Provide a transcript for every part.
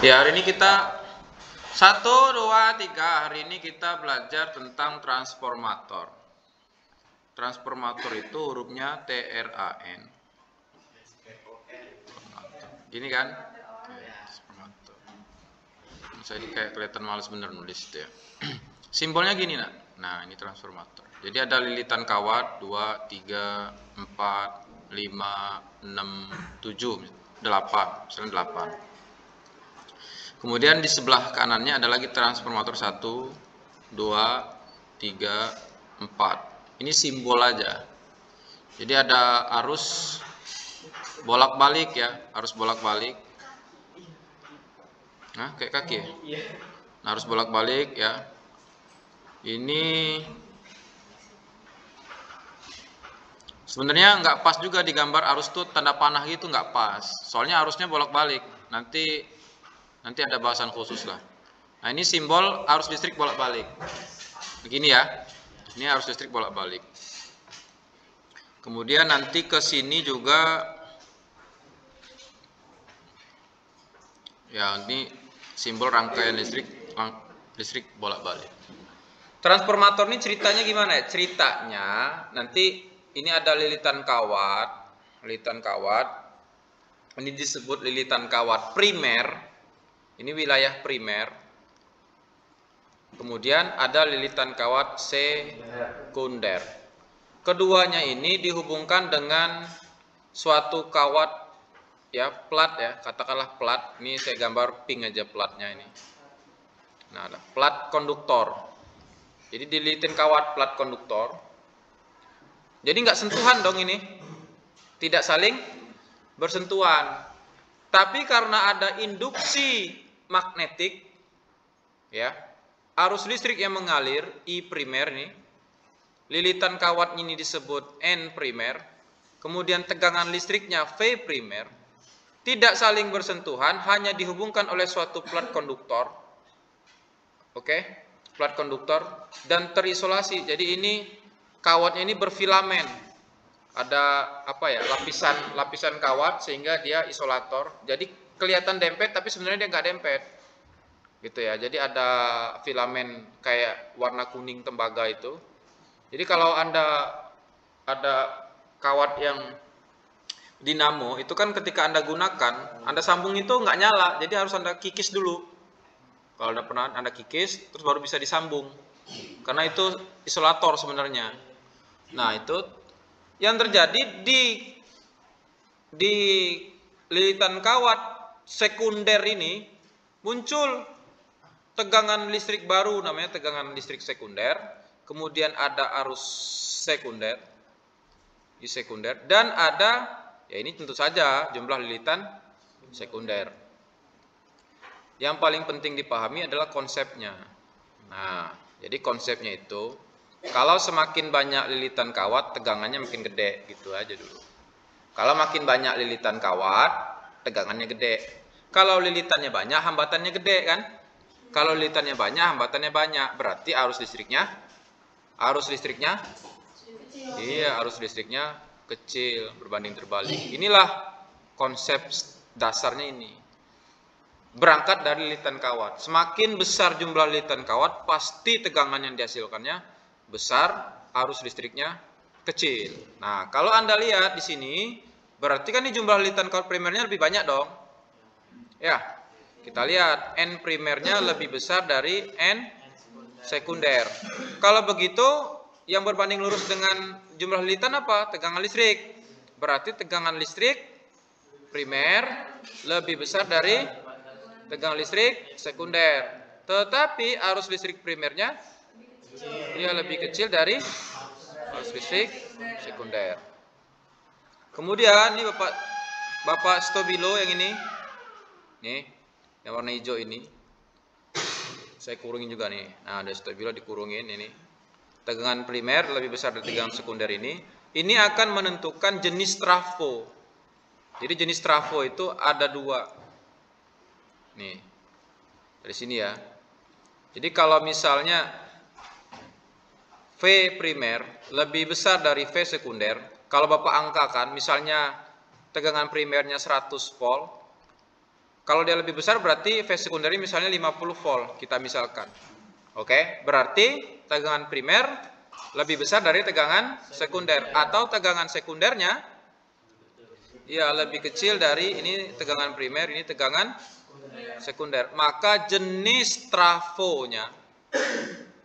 Ya, hari ini kita satu, dua, tiga. Hari ini kita belajar tentang transformator. Transformator itu hurufnya T R A N. Ini kan? Transformator. Saya kayak kelihatan males bener nulis itu ya. Simbolnya gini nak. Nah ini transformator. Jadi ada lilitan kawat 2, 3, 4, 5, 6, 7, 8. Misalnya 8. Kemudian di sebelah kanannya ada lagi transformator 1, 2, 3, 4. Ini simbol aja. Jadi ada arus bolak-balik ya, arus bolak-balik. Nah, kayak kaki ya. Nah, harus bolak-balik ya. Ini sebenarnya nggak pas juga digambar arus tuh tanda panah gitu nggak pas. Soalnya arusnya bolak-balik. Nanti nanti ada bahasan khusus lah. Nah, ini simbol arus listrik bolak-balik. Begini ya. Ini arus listrik bolak-balik. Kemudian nanti ke sini juga ya ini simbol rangkaian listrik listrik bolak-balik. Transformator ini ceritanya gimana ya? Ceritanya nanti ini ada lilitan kawat, lilitan kawat. Ini disebut lilitan kawat primer. Ini wilayah primer. Kemudian ada lilitan kawat sekunder. Keduanya ini dihubungkan dengan suatu kawat ya plat ya, katakanlah plat. Ini saya gambar pink aja platnya ini. Nah, ada plat konduktor. Jadi dililitin kawat plat konduktor. Jadi nggak sentuhan dong ini. Tidak saling bersentuhan. Tapi karena ada induksi magnetik ya, arus listrik yang mengalir I primer nih. Lilitan kawat ini disebut N primer. Kemudian tegangan listriknya V primer. Tidak saling bersentuhan, hanya dihubungkan oleh suatu plat konduktor. Oke, plat konduktor dan terisolasi. Jadi ini kawatnya ini berfilamen. Ada apa ya? lapisan lapisan kawat sehingga dia isolator. Jadi kelihatan dempet tapi sebenarnya dia nggak dempet. Gitu ya. Jadi ada filamen kayak warna kuning tembaga itu. Jadi kalau Anda ada kawat yang dinamo itu kan ketika Anda gunakan, Anda sambung itu nggak nyala. Jadi harus Anda kikis dulu. Kalau Anda pernah Anda kikis, terus baru bisa disambung. Karena itu isolator sebenarnya. Nah, itu yang terjadi di di lilitan kawat sekunder ini muncul tegangan listrik baru namanya tegangan listrik sekunder. Kemudian ada arus sekunder di sekunder dan ada ya ini tentu saja jumlah lilitan sekunder. Yang paling penting dipahami adalah konsepnya. Nah, jadi konsepnya itu kalau semakin banyak lilitan kawat, tegangannya makin gede, gitu aja dulu. Kalau makin banyak lilitan kawat, tegangannya gede. Kalau lilitannya banyak, hambatannya gede kan? Kalau lilitannya banyak, hambatannya banyak, berarti arus listriknya arus listriknya iya, arus listriknya kecil berbanding terbalik. Inilah konsep dasarnya ini berangkat dari lilitan kawat. Semakin besar jumlah lilitan kawat, pasti tegangan yang dihasilkannya besar, arus listriknya kecil. Nah, kalau Anda lihat di sini, berarti kan ini jumlah lilitan kawat primernya lebih banyak dong. Ya, kita lihat N primernya lebih besar dari N sekunder. Kalau begitu, yang berbanding lurus dengan jumlah lilitan apa? Tegangan listrik. Berarti tegangan listrik primer lebih besar dari tegangan listrik sekunder. Tetapi arus listrik primernya dia lebih kecil dari arus listrik sekunder. Kemudian ini Bapak Bapak Stabilo yang ini. Nih, yang warna hijau ini. Saya kurungin juga nih. Nah, ada stabilo dikurungin ini. Tegangan primer lebih besar dari tegangan sekunder ini. Ini akan menentukan jenis trafo. Jadi jenis trafo itu ada dua. Nih, dari sini ya. Jadi kalau misalnya V primer lebih besar dari V sekunder, kalau Bapak angkakan misalnya tegangan primernya 100 volt, Kalau dia lebih besar berarti V sekunder misalnya 50 volt kita misalkan. Oke, berarti tegangan primer lebih besar dari tegangan sekunder atau tegangan sekundernya ya lebih kecil dari ini tegangan primer, ini tegangan sekunder. Maka jenis trafonya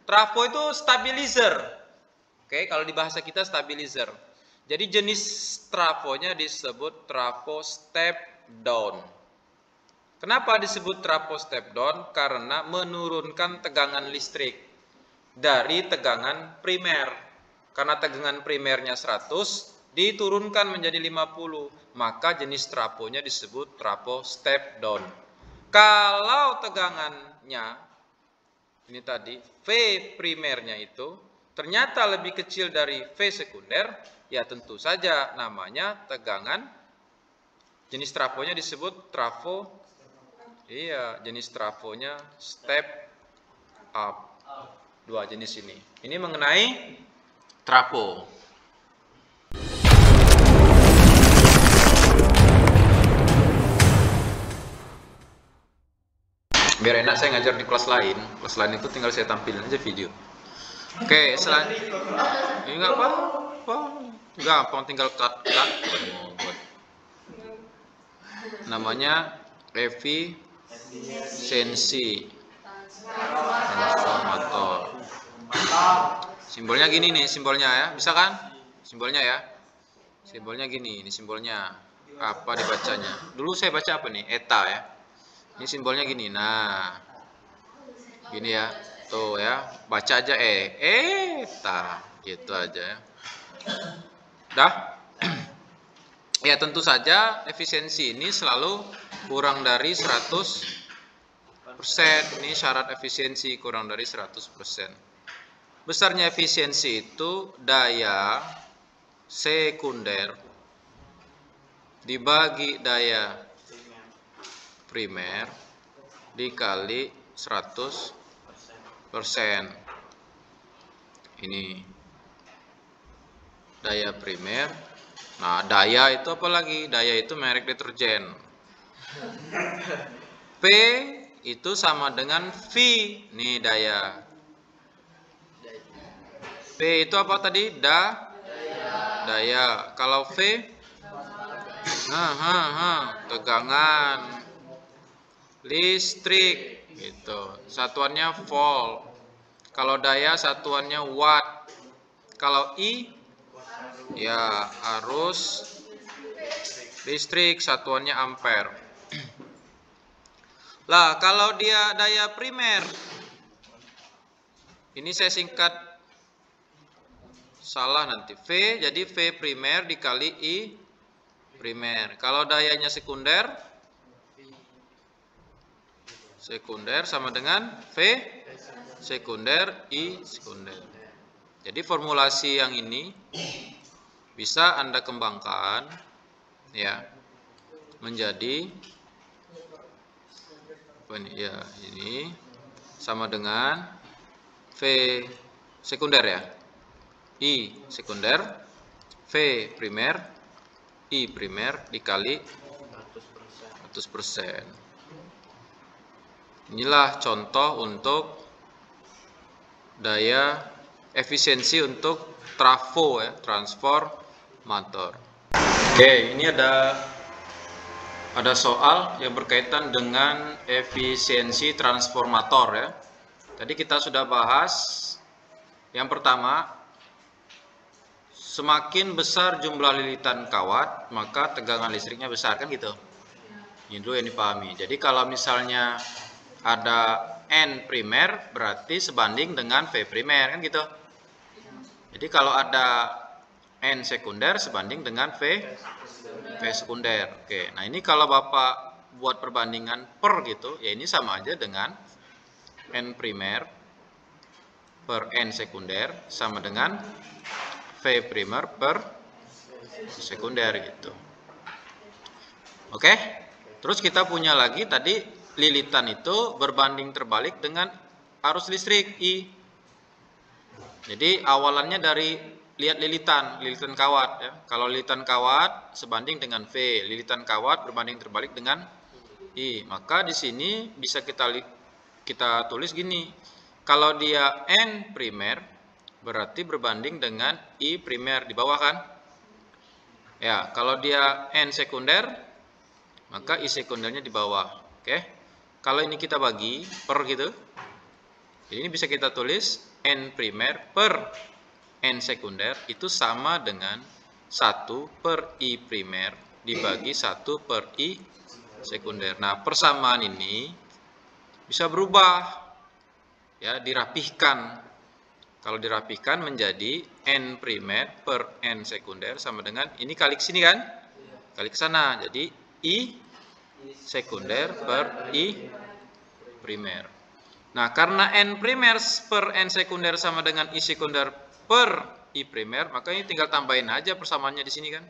trafo itu stabilizer. Oke, kalau di bahasa kita stabilizer. Jadi jenis trafonya disebut trafo step down. Kenapa disebut trafo step down? Karena menurunkan tegangan listrik dari tegangan primer. Karena tegangan primernya 100 diturunkan menjadi 50, maka jenis trafonya disebut trafo step down. Kalau tegangannya ini tadi V primernya itu ternyata lebih kecil dari V sekunder, ya tentu saja namanya tegangan jenis trafonya disebut trafo Iya, jenis trafonya step up. Dua jenis ini. Ini mengenai trafo. Biar enak saya ngajar di kelas lain. Kelas lain itu tinggal saya tampilin aja video. Oke, selanjutnya ini apa? Apa? Gampang tinggal cut cut. Namanya Evi sensi. Transformator simbolnya gini nih simbolnya ya. Bisa kan? Simbolnya ya. Simbolnya gini ini simbolnya. Apa dibacanya? Dulu saya baca apa nih? Eta ya. Ini simbolnya gini. Nah gini ya. Tuh ya. Baca aja eh eta. Gitu aja ya dah ya tentu saja efisiensi ini selalu kurang dari 100 ini syarat efisiensi kurang dari 100%. Besarnya efisiensi itu daya sekunder dibagi daya primer dikali 100 persen. Ini daya primer. Nah, daya itu apa lagi? Daya itu merek deterjen. P itu sama dengan V. Nih daya. P itu apa tadi? Da. Daya. Kalau V? Nah, tegangan listrik gitu. Satuannya volt. Kalau daya satuannya watt. Kalau I ya arus listrik satuannya ampere. Lah, kalau dia daya primer, ini saya singkat salah nanti. V, jadi V primer dikali I primer. Kalau dayanya sekunder, sekunder sama dengan V sekunder I sekunder. Jadi formulasi yang ini bisa Anda kembangkan ya menjadi ya ini sama dengan V sekunder ya. I sekunder V primer I primer dikali 100% inilah contoh untuk daya efisiensi untuk trafo ya transformator oke ini ada ada soal yang berkaitan dengan efisiensi transformator ya. Tadi kita sudah bahas yang pertama semakin besar jumlah lilitan kawat maka tegangan listriknya besar kan gitu. Ini dulu yang dipahami. Jadi kalau misalnya ada N primer berarti sebanding dengan V primer kan gitu. Jadi kalau ada N sekunder sebanding dengan V V sekunder. Oke, nah ini kalau Bapak buat perbandingan per gitu, ya ini sama aja dengan N primer per N sekunder sama dengan V primer per sekunder gitu. Oke, terus kita punya lagi tadi lilitan itu berbanding terbalik dengan arus listrik I. Jadi awalannya dari lihat lilitan, lilitan kawat ya. Kalau lilitan kawat sebanding dengan V, lilitan kawat berbanding terbalik dengan I. Maka di sini bisa kita kita tulis gini. Kalau dia N primer, berarti berbanding dengan I primer di bawah kan? Ya, kalau dia N sekunder, maka I sekundernya di bawah. Oke. Kalau ini kita bagi per gitu. Jadi ini bisa kita tulis N primer per N sekunder itu sama dengan 1 per I primer dibagi 1 per I sekunder. Nah, persamaan ini bisa berubah. Ya, dirapihkan. Kalau dirapihkan menjadi N primer per N sekunder sama dengan ini kali ke sini kan? Kali ke sana. Jadi I sekunder per I primer. Nah, karena N primer per N sekunder sama dengan I sekunder per I primer, maka ini tinggal tambahin aja persamaannya di sini kan.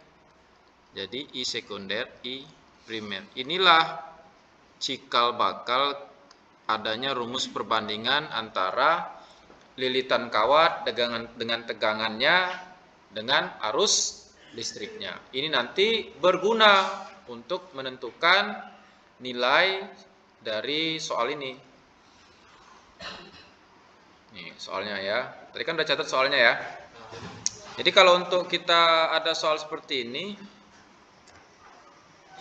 Jadi I sekunder, I primer. Inilah cikal bakal adanya rumus perbandingan antara lilitan kawat dengan, dengan tegangannya dengan arus listriknya. Ini nanti berguna untuk menentukan nilai dari soal ini. Nih soalnya ya. Tadi kan udah catat soalnya ya. Jadi kalau untuk kita ada soal seperti ini,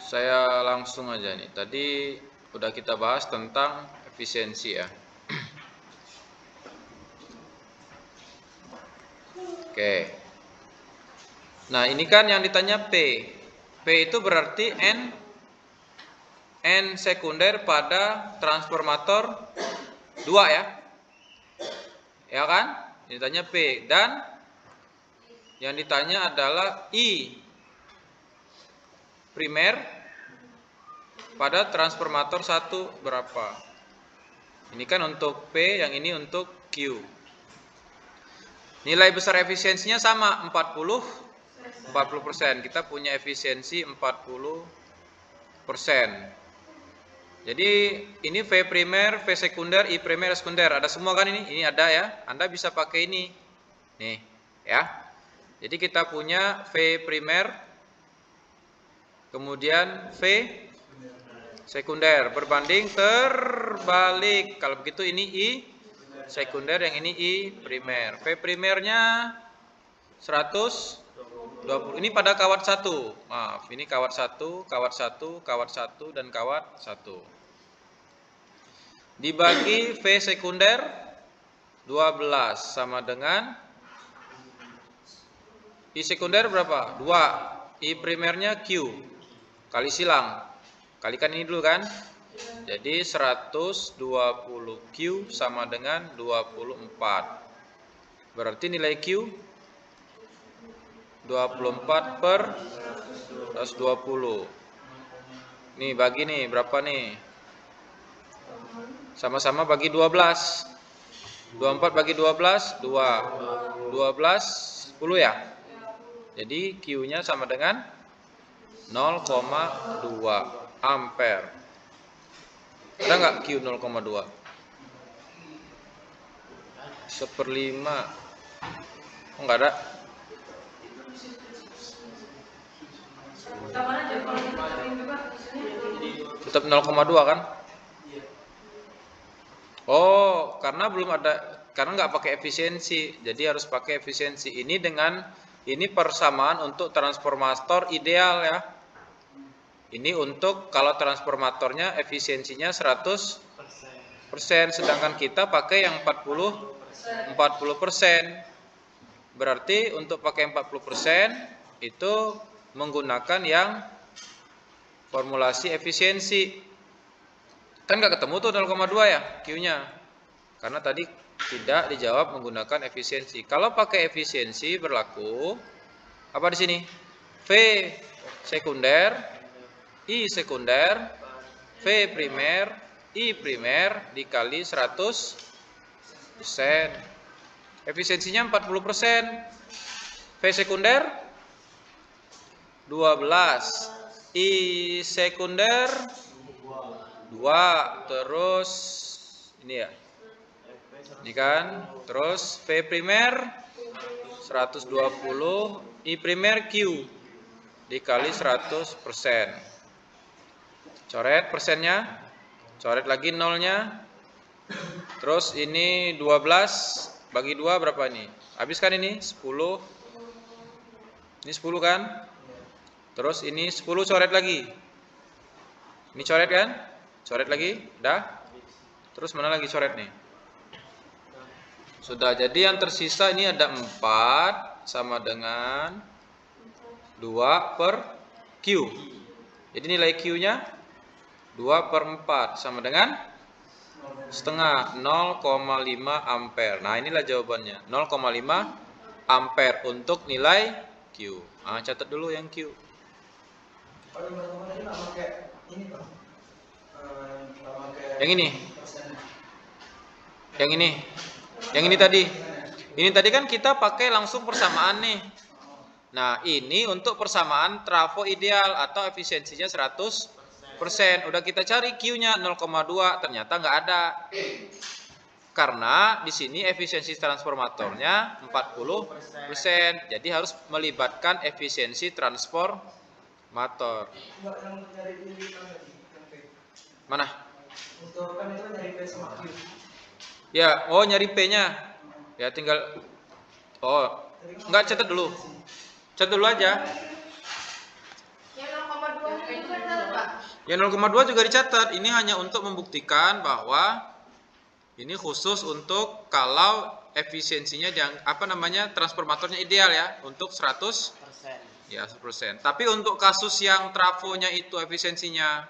saya langsung aja nih. Tadi udah kita bahas tentang efisiensi ya. Oke. Nah ini kan yang ditanya P. P itu berarti N N sekunder pada transformator 2 ya. Ya kan? Ditanya P dan yang ditanya adalah I primer pada transformator 1 berapa? Ini kan untuk P, yang ini untuk Q. Nilai besar efisiensinya sama 40 40%. Kita punya efisiensi 40%. Jadi ini V primer, V sekunder, I primer, sekunder. Ada semua kan ini? Ini ada ya. Anda bisa pakai ini. Nih, ya. Jadi kita punya V primer, kemudian V sekunder. Berbanding terbalik. Kalau begitu ini I sekunder, yang ini I primer. V primernya 100 20. Ini pada kawat satu. Maaf, ini kawat satu, kawat satu, kawat satu, dan kawat satu. Dibagi V sekunder 12 sama dengan I sekunder berapa? 2. I primernya Q. Kali silang. Kalikan ini dulu kan? Jadi 120 Q sama dengan 24. Berarti nilai Q 24 per 120. Nih bagi nih berapa nih? Sama-sama bagi 12. 24 bagi 12, 2. 12, 10 ya? Jadi Q-nya sama dengan 0,2 ampere. Ada nggak Q 0,2? Seperlima. Oh, nggak ada. Tetap 0,2 kan? Oh, karena belum ada karena nggak pakai efisiensi, jadi harus pakai efisiensi. Ini dengan ini persamaan untuk transformator ideal ya. Ini untuk kalau transformatornya efisiensinya 100 persen, sedangkan kita pakai yang 40 40 persen. Berarti untuk pakai 40 persen itu menggunakan yang formulasi efisiensi. Kan nggak ketemu tuh 0,2 ya Q-nya. Karena tadi tidak dijawab menggunakan efisiensi. Kalau pakai efisiensi berlaku apa di sini? V sekunder, I sekunder, V primer, I primer dikali 100 persen. Efisiensinya 40 persen. V sekunder 12. I sekunder dua terus ini ya ini kan terus V primer 120 I primer Q dikali 100 persen Coret persennya. Coret lagi nolnya. Terus ini 12 bagi 2 berapa ini? Habis kan ini? 10. Ini 10 kan? Terus ini 10 coret lagi. Ini coret kan? Coret lagi? Udah? Terus mana lagi coret nih? Sudah. Jadi yang tersisa ini ada 4 sama dengan 2 per Q. Jadi nilai Q-nya 2 per 4 sama dengan setengah 0,5 ampere. Nah inilah jawabannya 0,5 ampere untuk nilai Q. Nah, catat dulu yang Q. Yang ini. Yang ini. Yang ini tadi. Ini tadi kan kita pakai langsung persamaan nih. Nah, ini untuk persamaan trafo ideal atau efisiensinya 100%. Udah kita cari Q-nya 0,2, ternyata nggak ada. Karena di sini efisiensi transformatornya 40%. Jadi harus melibatkan efisiensi transformator. Mana? Ya, oh nyari P-nya. Ya tinggal Oh, enggak catat dulu. Catat dulu aja. Yang 0,2 juga dicatat. Ini hanya untuk membuktikan bahwa ini khusus untuk kalau efisiensinya yang apa namanya transformatornya ideal ya untuk 100 Ya, 100%. Tapi untuk kasus yang trafonya itu efisiensinya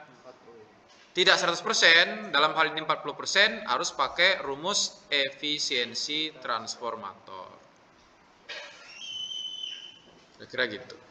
tidak 100%, dalam hal ini 40%, harus pakai rumus efisiensi transformator. Kira-kira gitu.